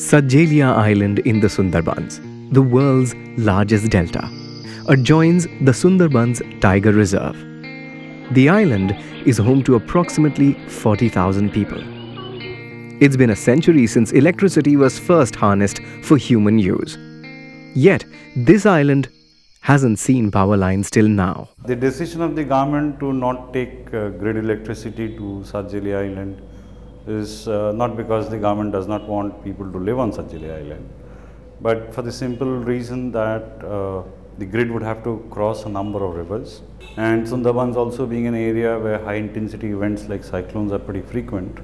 Sajelia Island in the Sundarbans, the world's largest delta, adjoins the Sundarbans Tiger Reserve. The island is home to approximately 40,000 people. It's been a century since electricity was first harnessed for human use. Yet, this island hasn't seen power lines till now. The decision of the government to not take uh, grid electricity to Sajeli Island is uh, not because the government does not want people to live on Sajeli Island, but for the simple reason that uh, the grid would have to cross a number of rivers. And Sundarbans also being an area where high intensity events like cyclones are pretty frequent,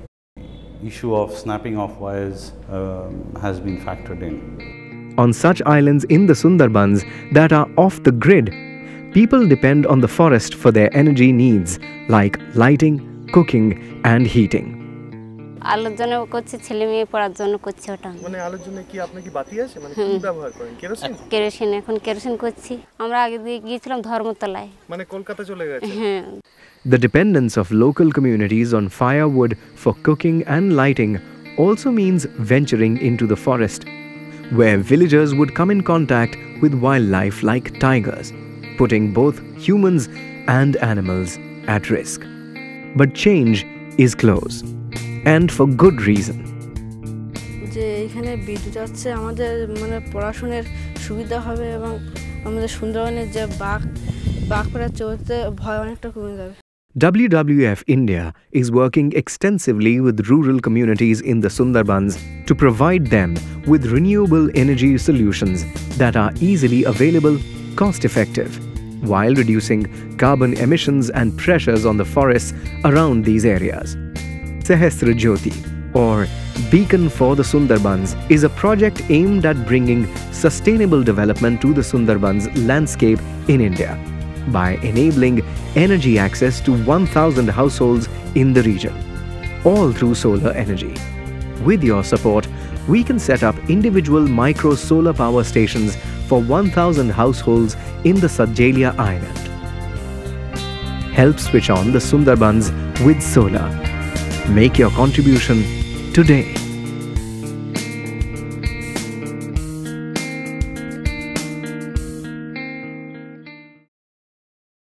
issue of snapping off wires um, has been factored in. On such islands in the Sundarbans that are off the grid, people depend on the forest for their energy needs like lighting, cooking, and heating. আলোর জন্য করছি ছেলে মেয়ে পড়ার জন্য করছি ওটা মানে আলোর জন্য কি আপনার কি বাতি আছে মানে কি ব্যবহার করেন কেরোসিন কেরোসিন এখন কেরোসিন করছি আমরা আগে দিয়ে গিয়েছিলাম ধর্মতলায় মানে কলকাতা চলে গেছে হ্যাঁ The dependence of local communities on firewood for cooking and lighting also means venturing into the forest, where villagers would come in contact with wildlife like tigers, putting both humans and animals at risk. But change is close, and for good reason. যে এখানে বিদ্যুৎ যাচ্ছে আমাদের মানে পড়াশোনার সুবিধা হবে এবং আমাদের সুন্দরবনের যে বাঘ বাঘ পেড়া চলতে ভয় অনেকটা কমে যাবে WWF India is working extensively with rural communities in the Sundarbans to provide them with renewable energy solutions that are easily available, cost effective, while reducing carbon emissions and pressures on the forests around these areas. Sahasra Jyoti, or Beacon for the Sundarbans, is a project aimed at bringing sustainable development to the Sundarbans landscape in India by enabling energy access to 1,000 households in the region, all through solar energy. With your support, we can set up individual micro solar power stations for 1,000 households in the Sajelia Island. Help switch on the Sundarbans with solar. Make your contribution today.